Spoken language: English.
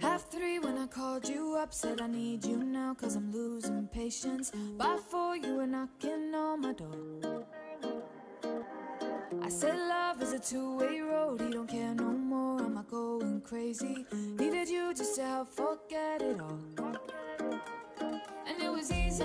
Half three when I called you up, said I need you now, cause I'm losing patience. By four, you were knocking on my door. I said love is a two-way road, he don't care no more, am I going crazy? Needed you just to help forget it all. And it was easy